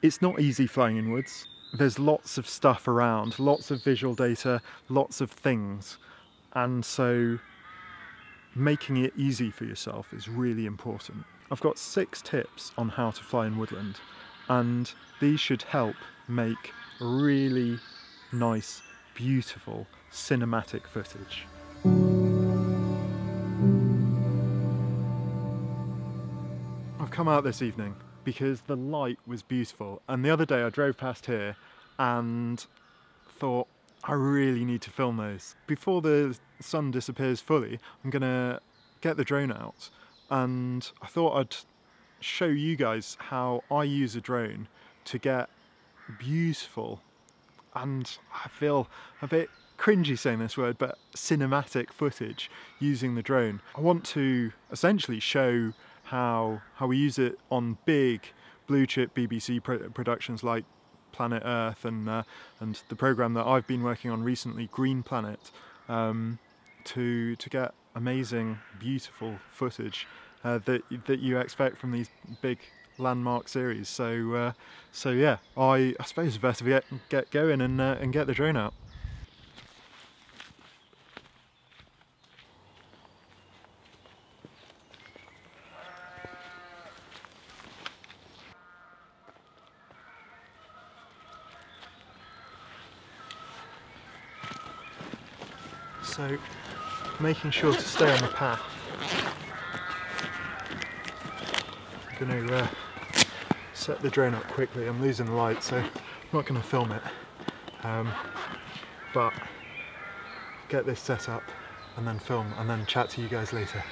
It's not easy flying in woods. There's lots of stuff around, lots of visual data, lots of things. And so making it easy for yourself is really important. I've got six tips on how to fly in woodland and these should help make really nice, beautiful cinematic footage. I've come out this evening because the light was beautiful and the other day I drove past here and thought I really need to film those. Before the sun disappears fully I'm gonna get the drone out and I thought I'd show you guys how I use a drone to get beautiful and I feel a bit cringy saying this word but cinematic footage using the drone. I want to essentially show how how we use it on big blue chip BBC productions like Planet Earth and uh, and the program that I've been working on recently Green Planet um, to to get amazing beautiful footage uh, that that you expect from these big landmark series. So uh, so yeah, I, I suppose better get get going and uh, and get the drone out. So making sure to stay on the path I'm going to uh, set the drone up quickly. I'm losing the light, so I'm not going to film it. Um, but get this set up and then film and then chat to you guys later.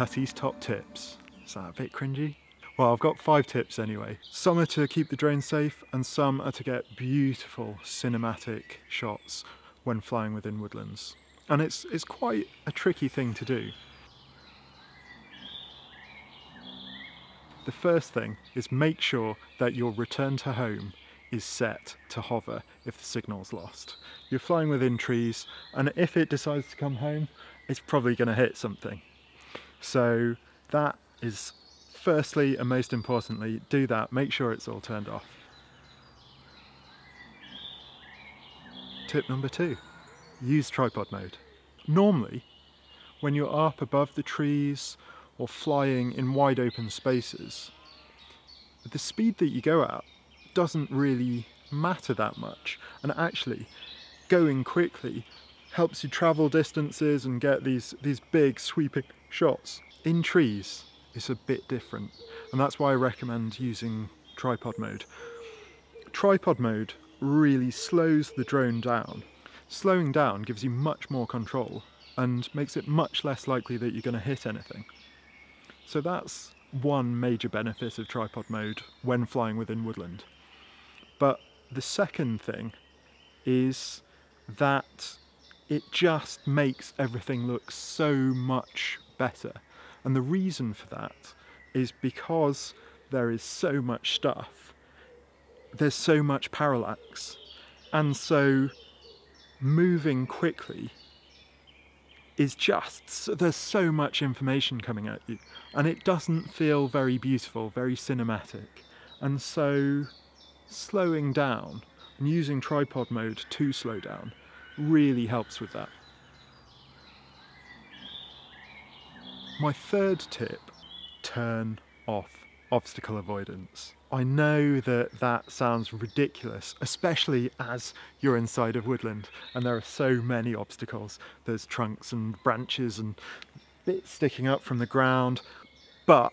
My top tips. Is that a bit cringy? Well, I've got five tips anyway. Some are to keep the drone safe and some are to get beautiful cinematic shots when flying within woodlands. And it's, it's quite a tricky thing to do. The first thing is make sure that your return to home is set to hover if the signal's lost. You're flying within trees and if it decides to come home, it's probably going to hit something. So that is firstly and most importantly, do that, make sure it's all turned off. Tip number two, use tripod mode. Normally, when you're up above the trees or flying in wide open spaces, the speed that you go at doesn't really matter that much. And actually, going quickly helps you travel distances and get these, these big sweeping shots. In trees, it's a bit different, and that's why I recommend using tripod mode. Tripod mode really slows the drone down. Slowing down gives you much more control and makes it much less likely that you're going to hit anything. So that's one major benefit of tripod mode when flying within woodland. But the second thing is that it just makes everything look so much better. And the reason for that is because there is so much stuff, there's so much parallax, and so moving quickly is just there's so much information coming at you. And it doesn't feel very beautiful very cinematic. And so slowing down and using tripod mode to slow down really helps with that my third tip turn off obstacle avoidance I know that that sounds ridiculous, especially as you're inside of woodland and there are so many obstacles. There's trunks and branches and bits sticking up from the ground, but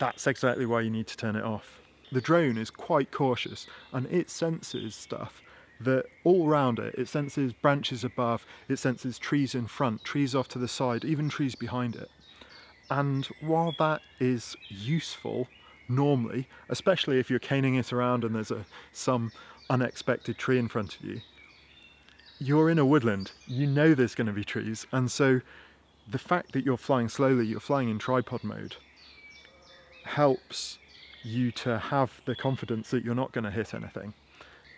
that's exactly why you need to turn it off. The drone is quite cautious and it senses stuff that all around it, it senses branches above, it senses trees in front, trees off to the side, even trees behind it. And while that is useful normally, especially if you're caning it around and there's a, some unexpected tree in front of you, you're in a woodland, you know there's going to be trees, and so the fact that you're flying slowly, you're flying in tripod mode, helps you to have the confidence that you're not going to hit anything.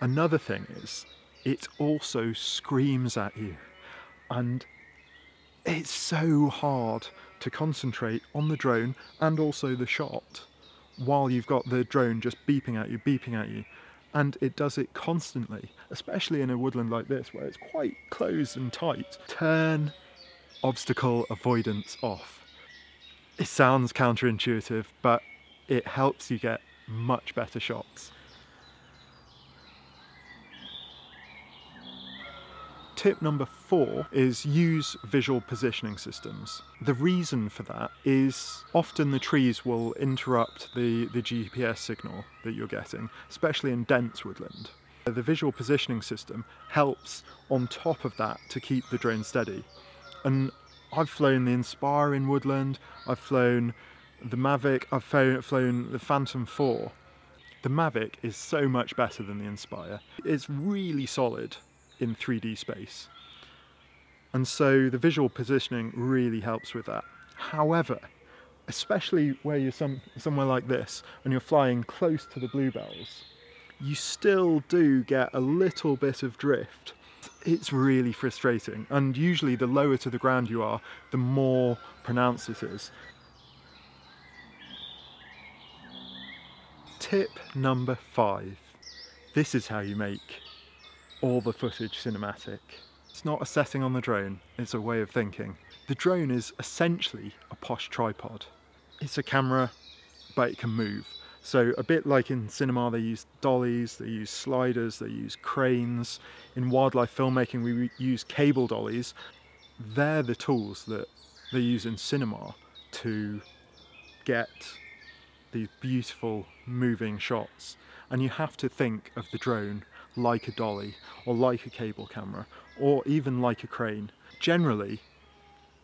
Another thing is, it also screams at you, and it's so hard to concentrate on the drone and also the shot while you've got the drone just beeping at you, beeping at you. And it does it constantly, especially in a woodland like this where it's quite close and tight. Turn obstacle avoidance off. It sounds counterintuitive, but it helps you get much better shots. Tip number four is use visual positioning systems. The reason for that is often the trees will interrupt the, the GPS signal that you're getting, especially in dense woodland. The visual positioning system helps on top of that to keep the drone steady. And I've flown the Inspire in woodland, I've flown the Mavic, I've flown, flown the Phantom 4. The Mavic is so much better than the Inspire. It's really solid in 3D space. And so the visual positioning really helps with that. However, especially where you're some, somewhere like this and you're flying close to the bluebells, you still do get a little bit of drift. It's really frustrating. And usually the lower to the ground you are, the more pronounced it is. Tip number five. This is how you make all the footage cinematic. It's not a setting on the drone, it's a way of thinking. The drone is essentially a posh tripod. It's a camera, but it can move. So a bit like in cinema, they use dollies, they use sliders, they use cranes. In wildlife filmmaking, we use cable dollies. They're the tools that they use in cinema to get these beautiful moving shots. And you have to think of the drone like a dolly or like a cable camera or even like a crane. Generally,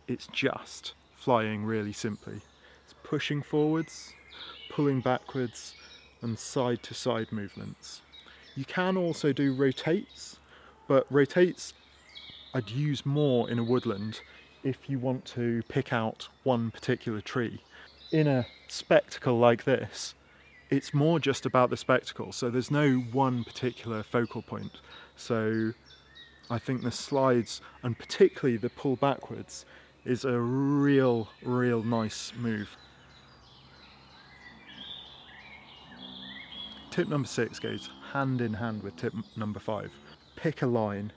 it's just flying really simply. It's pushing forwards, pulling backwards and side to side movements. You can also do rotates, but rotates I'd use more in a woodland if you want to pick out one particular tree. In a spectacle like this, it's more just about the spectacle. So there's no one particular focal point. So I think the slides and particularly the pull backwards is a real, real nice move. Tip number six goes hand in hand with tip number five. Pick a line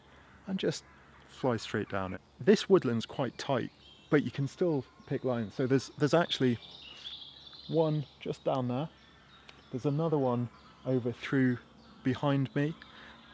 and just fly straight down it. This woodland's quite tight, but you can still pick lines. So there's, there's actually one just down there there's another one over through behind me.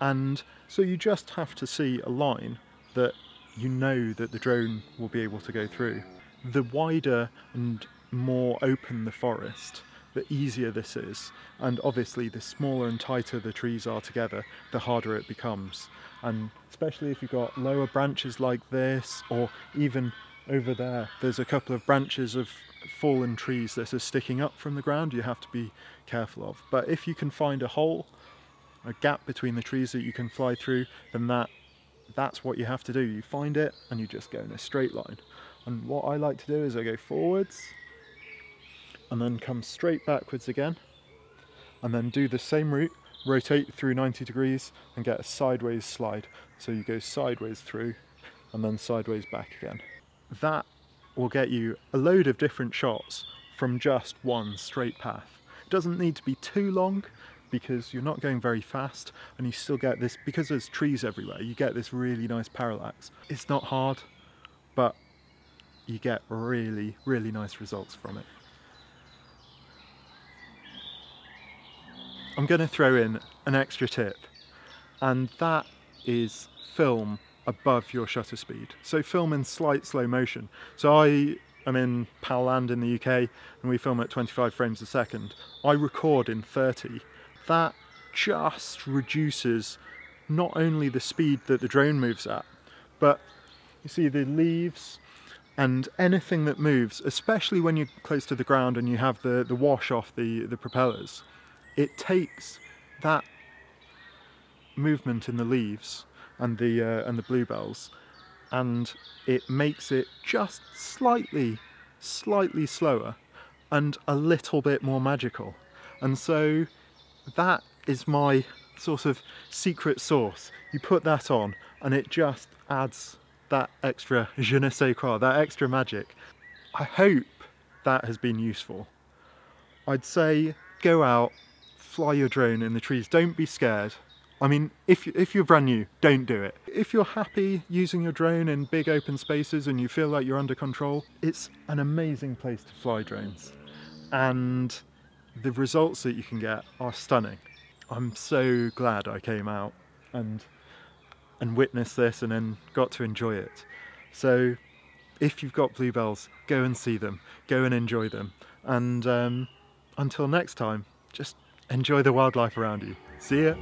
And so you just have to see a line that you know that the drone will be able to go through. The wider and more open the forest, the easier this is. And obviously the smaller and tighter the trees are together, the harder it becomes. And especially if you've got lower branches like this, or even over there, there's a couple of branches of fallen trees that are sticking up from the ground you have to be careful of. But if you can find a hole, a gap between the trees that you can fly through, then that that's what you have to do. You find it and you just go in a straight line. And what I like to do is I go forwards, and then come straight backwards again and then do the same route, rotate through 90 degrees and get a sideways slide. So you go sideways through and then sideways back again. That will get you a load of different shots from just one straight path. It doesn't need to be too long because you're not going very fast and you still get this, because there's trees everywhere, you get this really nice parallax. It's not hard, but you get really, really nice results from it. I'm going to throw in an extra tip and that is film above your shutter speed. So film in slight slow motion. So I am in PAL land in the UK and we film at 25 frames a second. I record in 30. That just reduces not only the speed that the drone moves at, but you see the leaves and anything that moves, especially when you're close to the ground and you have the, the wash off the, the propellers, it takes that movement in the leaves and the uh, and the bluebells. And it makes it just slightly slightly slower and a little bit more magical. And so that is my sort of secret sauce. You put that on and it just adds that extra je ne sais quoi that extra magic. I hope that has been useful. I'd say go out fly your drone in the trees. Don't be scared. I mean, if, if you're brand new, don't do it. If you're happy using your drone in big open spaces and you feel like you're under control, it's an amazing place to fly drones. And the results that you can get are stunning. I'm so glad I came out and and witnessed this and then got to enjoy it. So if you've got bluebells, go and see them, go and enjoy them. And um, until next time, just enjoy the wildlife around you. See ya!